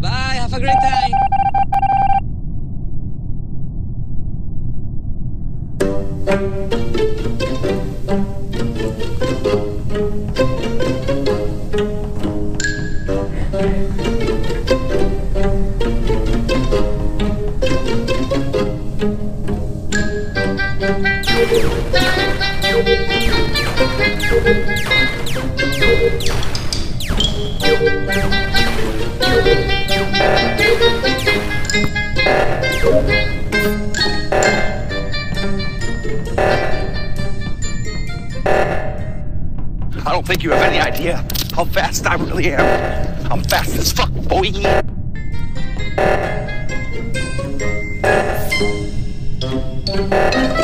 Bye, have a great time. I don't think you have any idea how fast I really am. I'm fast as fuck, boy. Here we